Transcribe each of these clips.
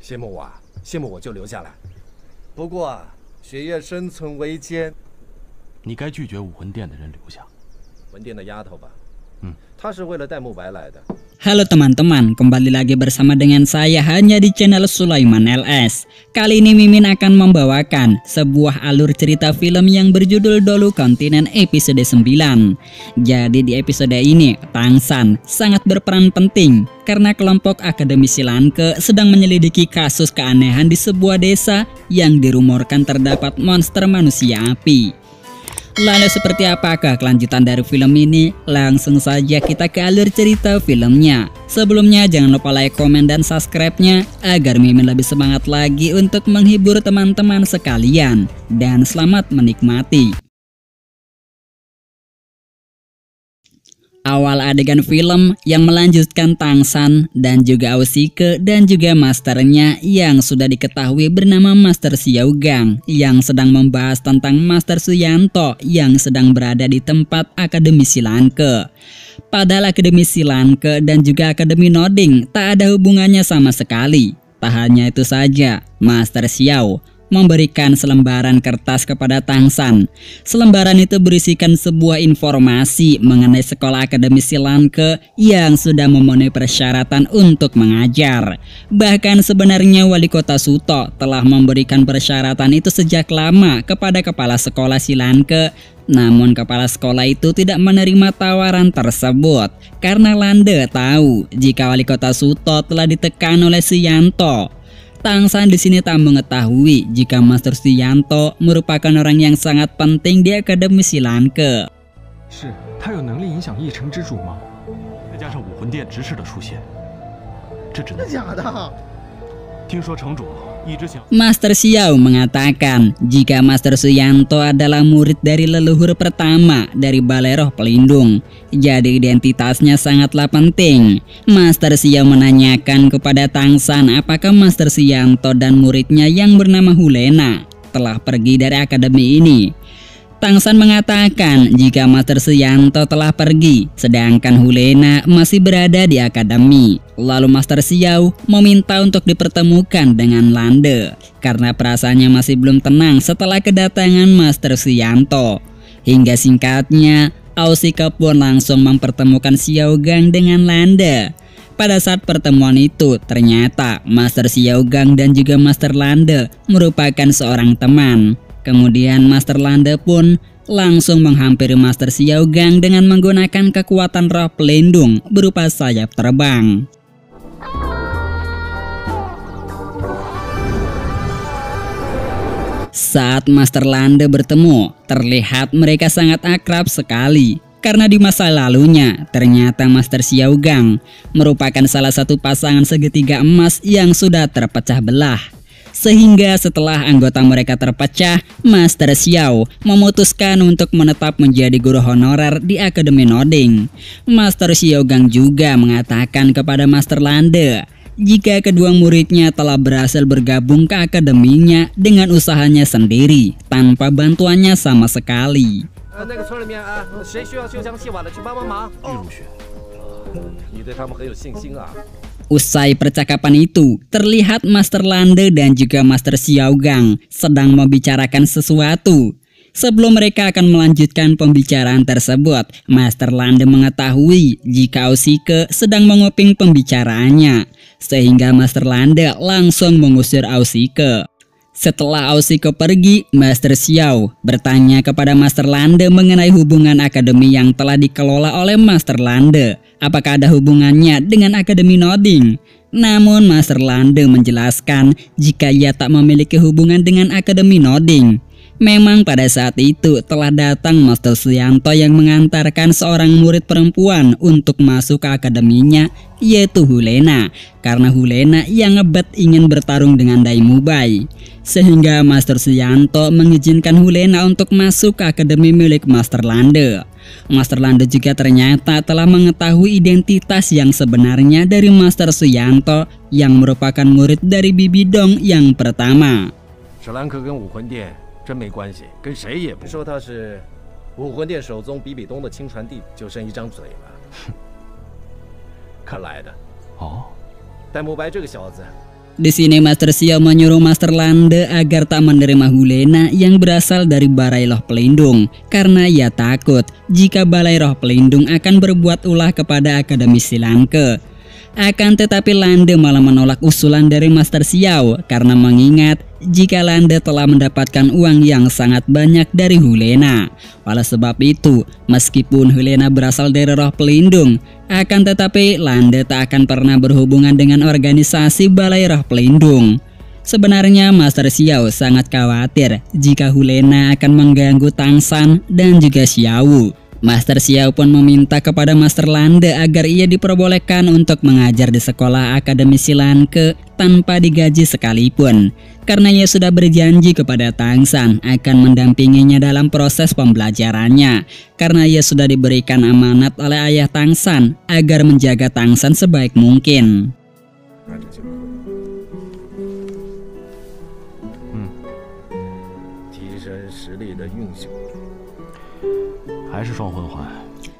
羡慕我啊？羡慕我就留下来。不过啊，雪夜生存维艰，你该拒绝武魂殿的人留下。文殿的丫头吧？嗯，她是为了戴沐白来的。Halo teman-teman, kembali lagi bersama dengan saya hanya di channel Sulaiman LS. Kali ini Mimin akan membawakan sebuah alur cerita film yang berjudul Dolu Kontinen episode 9. Jadi di episode ini, Tangsan sangat berperan penting karena kelompok akademisi Lanke sedang menyelidiki kasus keanehan di sebuah desa yang dirumorkan terdapat monster manusia api. Lalu seperti apakah kelanjutan dari film ini? Langsung saja kita ke alur cerita filmnya. Sebelumnya jangan lupa like, komen, dan subscribe-nya agar Mimin lebih semangat lagi untuk menghibur teman-teman sekalian. Dan selamat menikmati. Awal adegan film yang melanjutkan Tangsan dan juga Ausike dan juga masternya yang sudah diketahui bernama Master Xiaogang yang sedang membahas tentang Master Suyanto yang sedang berada di tempat Akademi Silanke. Padahal Akademi Silanke dan juga Akademi Noding tak ada hubungannya sama sekali. Tak hanya itu saja, Master Xiao memberikan selembaran kertas kepada Tangsan. Selembaran itu berisikan sebuah informasi mengenai sekolah akademi Silanke yang sudah memenuhi persyaratan untuk mengajar. Bahkan sebenarnya wali kota Suto telah memberikan persyaratan itu sejak lama kepada kepala sekolah Silanke namun kepala sekolah itu tidak menerima tawaran tersebut karena Lande tahu jika wali kota Suto telah ditekan oleh Suyanto. Tangsan di sini tak mengetahui jika Master Suyanto merupakan orang yang sangat penting di Akademi Silanke. 是他有能力影响一城之主吗？再加上武魂殿执事的出现，这只能假的？听说城主一直想 Master Xiao mengatakan jika Master Suyanto adalah murid dari leluhur pertama dari Balai Roh Pelindung. Jadi identitasnya sangatlah penting. Master Xiao menanyakan kepada Tangsan apakah Master Suyanto dan muridnya yang bernama Hulena telah pergi dari akademi ini. Tangsan mengatakan jika Master Suyanto telah pergi, sedangkan Hulena masih berada di akademi. Lalu Master Xiao meminta untuk dipertemukan dengan Lande karena perasaannya masih belum tenang setelah kedatangan Master Suyanto. Hingga singkatnya, Ausika pun langsung mempertemukan Xiaogang dengan Lande. Pada saat pertemuan itu, ternyata Master Xiaogang dan juga Master Lande merupakan seorang teman. Kemudian Master Lande pun langsung menghampiri Master Xiaogang dengan menggunakan kekuatan roh pelindung berupa sayap terbang. Saat Master Lande bertemu, terlihat mereka sangat akrab sekali. Karena di masa lalunya, ternyata Master Xiaogang merupakan salah satu pasangan segitiga emas yang sudah terpecah belah. Sehingga setelah anggota mereka terpecah, Master Xiao memutuskan untuk menetap menjadi guru honorer di Akademi Noding. Master Xiaogang juga mengatakan kepada Master Lande jika kedua muridnya telah berhasil bergabung ke akademinya dengan usahanya sendiri tanpa bantuannya sama sekali. 呃，Usai percakapan itu, terlihat Master Lande dan juga Master Xiao Gang sedang membicarakan sesuatu. Sebelum mereka akan melanjutkan pembicaraan tersebut, Master Lande mengetahui jika Ausike sedang menguping pembicaraannya, sehingga Master Lande langsung mengusir Ausike. Setelah Ausike pergi, Master Xiao bertanya kepada Master Lande mengenai hubungan akademi yang telah dikelola oleh Master Lande. Apakah ada hubungannya dengan Akademi Noding? Namun Master Lande menjelaskan jika ia tak memiliki hubungan dengan Akademi Noding. Memang pada saat itu telah datang Master Suyanto yang mengantarkan seorang murid perempuan untuk masuk ke akademinya yaitu Hulena karena Hulena yang ngebet ingin bertarung dengan Dai Mubai. Sehingga Master Suyanto mengizinkan Hulena untuk masuk ke akademi milik Master Lande. Master Lande juga ternyata telah mengetahui identitas yang sebenarnya dari Master Suyanto yang merupakan murid dari Bibi Dong yang pertama. 史兰克跟武魂殿 真没关系，跟谁也不说他是武魂殿首宗比比东的亲传弟，就剩一张嘴了。看来的，哦，戴沐白这个小子， Di sini Master Xiao menyuruh Master Lande agar tak menerima Hulena yang berasal dari Balai Roh Pelindung karena ia takut jika Balai Roh Pelindung akan berbuat ulah kepada Akademi Silangke. Akan tetapi Lande malah menolak usulan dari Master Xiao karena mengingat jika Lande telah mendapatkan uang yang sangat banyak dari Hulena. Oleh sebab itu, meskipun Hulena berasal dari roh pelindung, akan tetapi Lande tak akan pernah berhubungan dengan organisasi Balai Roh Pelindung. Sebenarnya Master Xiao sangat khawatir jika Hulena akan mengganggu Tangsan dan juga Xiao. Master Xiao pun meminta kepada Master Lande agar ia diperbolehkan untuk mengajar di sekolah Akademi Silanke tanpa digaji sekalipun. Karena ia sudah berjanji kepada Tang San akan mendampinginya dalam proses pembelajarannya. Karena ia sudah diberikan amanat oleh ayah Tang San agar menjaga Tang San sebaik mungkin. 还是双魂环。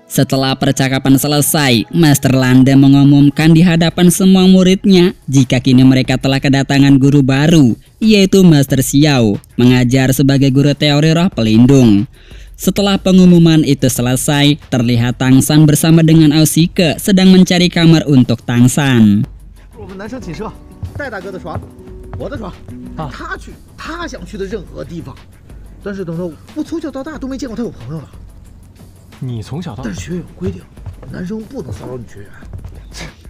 Setelah percakapan selesai, Master Landa mengumumkan di hadapan semua muridnya jika kini mereka telah kedatangan guru baru, yaitu Master Xiao, mengajar sebagai guru teori roh pelindung. Setelah pengumuman itu selesai, terlihat Tang San bersama dengan Ausike sedang mencari kamar untuk Tang San. 我们男生寝舍，戴大哥的床，我的床，他去他想去的任何地方。但是等等，我从小到大都没见过他有朋友了。 你从小到但是学院有规定，男生不能骚扰女学员。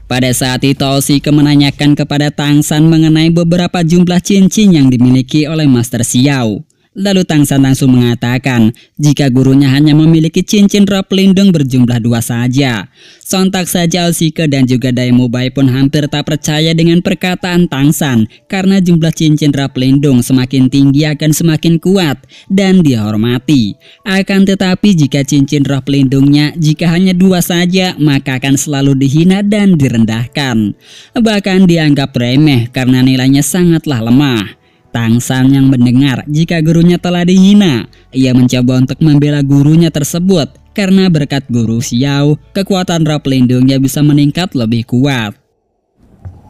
Pada saat itu Osike menanyakan kepada Tang San mengenai beberapa jumlah cincin yang dimiliki oleh Master Xiao. Lalu Tang San langsung mengatakan jika gurunya hanya memiliki cincin roh pelindung berjumlah dua saja. Sontak saja Osike dan juga Daimobai pun hampir tak percaya dengan perkataan Tang San karena jumlah cincin roh pelindung semakin tinggi akan semakin kuat dan dihormati. Akan tetapi jika cincin roh pelindungnya jika hanya dua saja maka akan selalu dihina dan direndahkan. Bahkan dianggap remeh karena nilainya sangatlah lemah. Tang San yang mendengar jika gurunya telah dihina, ia mencoba untuk membela gurunya tersebut karena berkat guru Xiao, kekuatan roh pelindungnya bisa meningkat lebih kuat.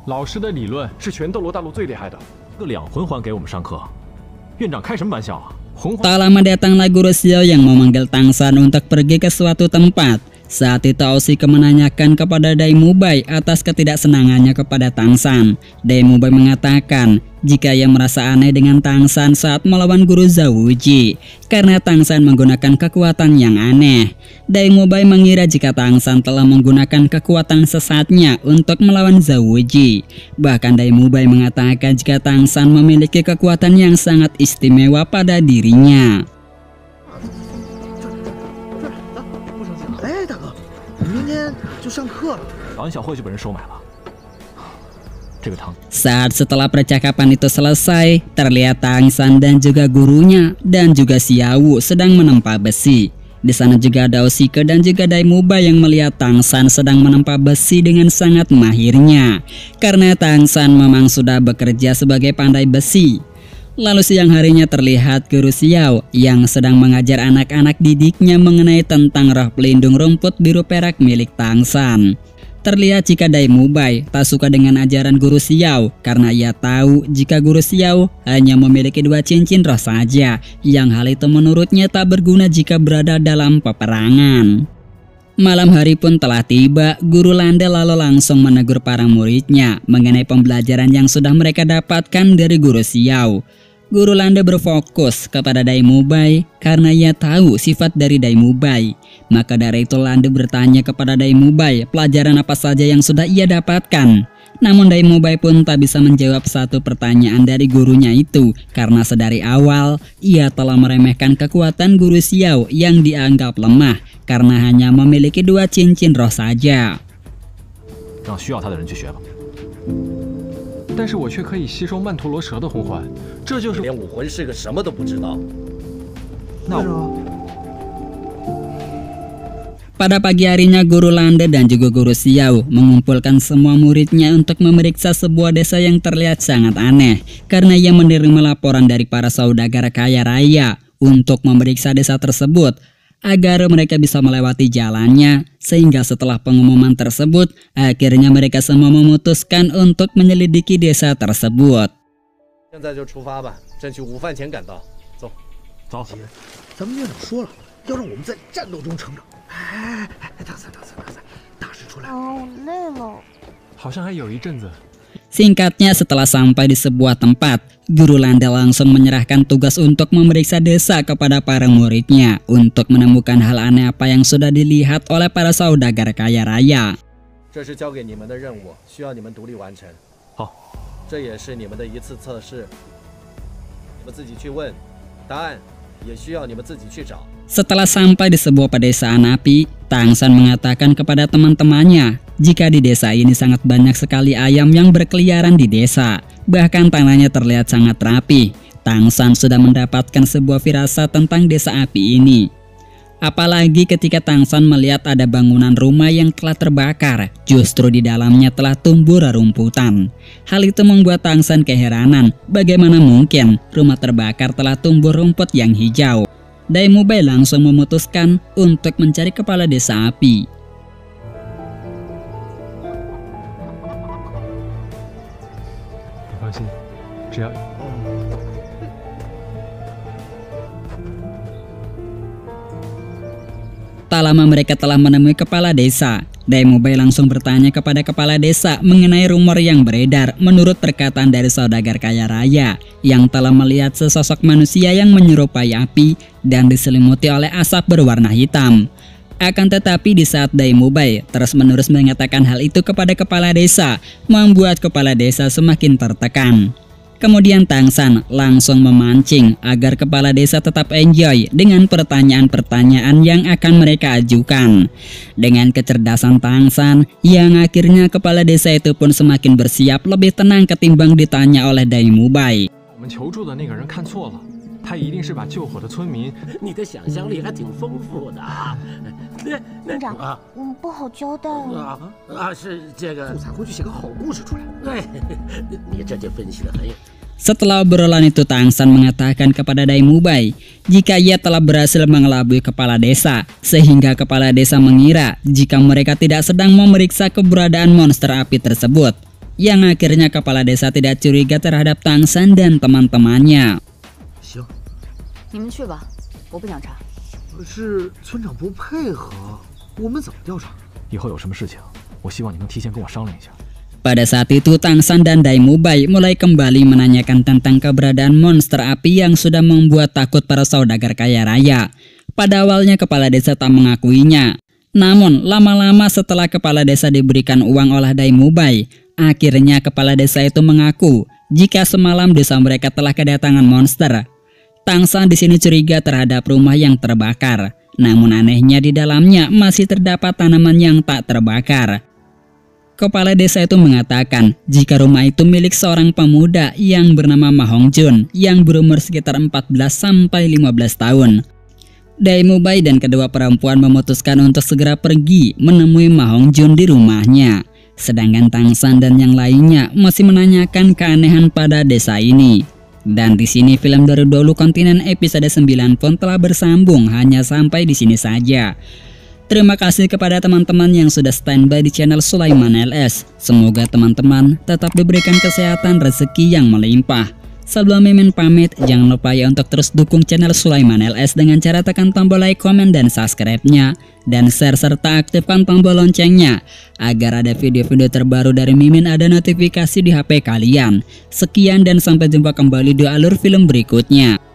老师的理论是全斗罗大陆最厉害的。个两魂环给我们上课，院长开什么玩笑啊？魂环 Tak lama datanglah guru Xiao yang memanggil Tang San untuk pergi ke suatu tempat. Saat itu Osike menanyakan kepada Dai Mubai atas ketidaksenangannya kepada Tang San. Dai Mubai mengatakan jika ia merasa aneh dengan Tang San saat melawan guru Zawuji karena Tang San menggunakan kekuatan yang aneh. Dai Mubai mengira jika Tang San telah menggunakan kekuatan sesatnya untuk melawan Zawuji. Bahkan Dai Mubai mengatakan jika Tang San memiliki kekuatan yang sangat istimewa pada dirinya. 这儿，走，不生气了。哎，大哥，明天就上课了。早安小慧就被人收买了。 saat setelah percakapan itu selesai, terlihat Tang San dan juga gurunya dan juga Xiaowu sedang menempa besi. Di sana juga ada Osika dan juga Daimuba yang melihat Tang San sedang menempa besi dengan sangat mahirnya. Karena Tang San memang sudah bekerja sebagai pandai besi. Lalu siang harinya terlihat Guru Xiao yang sedang mengajar anak-anak didiknya mengenai tentang roh pelindung rumput biru perak milik Tang San. Terlihat jika Dai Mubai tak suka dengan ajaran Guru Xiao karena ia tahu jika Guru Xiao hanya memiliki dua cincin roh saja yang hal itu menurutnya tak berguna jika berada dalam peperangan. Malam hari pun telah tiba, Guru Landa lalu langsung menegur para muridnya mengenai pembelajaran yang sudah mereka dapatkan dari Guru Xiao. Guru Landa berfokus kepada Dai Mubai karena ia tahu sifat dari Dai Mubai. Maka dari itu Landa bertanya kepada Dai Mubai pelajaran apa saja yang sudah ia dapatkan. Namun Dai Mubai pun tak bisa menjawab satu pertanyaan dari gurunya itu karena sedari awal ia telah meremehkan kekuatan Guru Xiao yang dianggap lemah karena hanya memiliki dua cincin roh saja. 让需要他的人去学吧。 但是我却可以吸收曼陀罗蛇的魂环，这就是连武魂是个什么都不知道。那为什么？ Pada pagi harinya Guru Landa dan juga Guru Xiao mengumpulkan semua muridnya untuk memeriksa sebuah desa yang terlihat sangat aneh karena ia menerima laporan dari para saudagar kaya raya untuk memeriksa desa tersebut. agar mereka bisa melewati jalannya sehingga setelah pengumuman tersebut akhirnya mereka semua memutuskan untuk menyelidiki desa tersebut. Singkatnya setelah sampai di sebuah tempat, Guru Landa langsung menyerahkan tugas untuk memeriksa desa kepada para muridnya untuk menemukan hal aneh apa yang sudah dilihat oleh para saudagar kaya raya. Setelah sampai di sebuah pedesaan api, Tang San mengatakan kepada teman-temannya jika di desa ini sangat banyak sekali ayam yang berkeliaran di desa. Bahkan tanahnya terlihat sangat rapi. Tangsan sudah mendapatkan sebuah firasat tentang desa api ini. Apalagi ketika Tangsan melihat ada bangunan rumah yang telah terbakar, justru di dalamnya telah tumbuh rerumputan. Hal itu membuat Tangsan keheranan, bagaimana mungkin rumah terbakar telah tumbuh rumput yang hijau. Daimubai langsung memutuskan untuk mencari kepala desa api. Tak lama mereka telah menemui kepala desa. Daimubai langsung bertanya kepada kepala desa mengenai rumor yang beredar menurut perkataan dari saudagar kaya raya yang telah melihat sesosok manusia yang menyerupai api dan diselimuti oleh asap berwarna hitam. Akan tetapi di saat Daimubai terus-menerus mengatakan hal itu kepada kepala desa, membuat kepala desa semakin tertekan. Kemudian Tangsan langsung memancing agar kepala desa tetap enjoy dengan pertanyaan-pertanyaan yang akan mereka ajukan. Dengan kecerdasan Tangsan, yang akhirnya kepala desa itu pun semakin bersiap lebih tenang ketimbang ditanya oleh Daimubai. 我 们求助的那个人看错了，他一定是把救火的村民。你的想象力还挺丰富的啊！那那院长啊我们不好交代啊。啊啊！是这个素，材回去写个好故事出来。对，你这就分析的很有。 Setelah obrolan itu Tangsan mengatakan kepada Daimubai jika ia telah berhasil mengelabui kepala desa sehingga kepala desa mengira jika mereka tidak sedang memeriksa keberadaan monster api tersebut yang akhirnya kepala desa tidak curiga terhadap Tangsan dan teman-temannya. 行，你们去吧，我不想查。是村长不配合，我们怎么调查？以后有什么事情，我希望你能提前跟我商量一下。 Pada saat itu Tangsan dan Daimubai mulai kembali menanyakan tentang keberadaan monster api yang sudah membuat takut para saudagar kaya raya. Pada awalnya kepala desa tak mengakuinya. Namun lama-lama setelah kepala desa diberikan uang oleh Daimubai, akhirnya kepala desa itu mengaku jika semalam desa mereka telah kedatangan monster. Tangsan di sini curiga terhadap rumah yang terbakar. Namun anehnya di dalamnya masih terdapat tanaman yang tak terbakar. Kepala desa itu mengatakan jika rumah itu milik seorang pemuda yang bernama Ma Hongjun yang berumur sekitar 14 sampai 15 tahun. Daimubai dan kedua perempuan memutuskan untuk segera pergi menemui Ma Hongjun di rumahnya. Sedangkan Tangsan dan yang lainnya masih menanyakan keanehan pada desa ini. Dan di sini film dari dulu kontinen episode 9 pun telah bersambung hanya sampai di sini saja. Terima kasih kepada teman-teman yang sudah standby di channel Sulaiman LS. Semoga teman-teman tetap diberikan kesehatan rezeki yang melimpah. Sebelum Mimin pamit, jangan lupa ya untuk terus dukung channel Sulaiman LS dengan cara tekan tombol like, komen, dan subscribe-nya. Dan share serta aktifkan tombol loncengnya agar ada video-video terbaru dari Mimin ada notifikasi di HP kalian. Sekian dan sampai jumpa kembali di alur film berikutnya.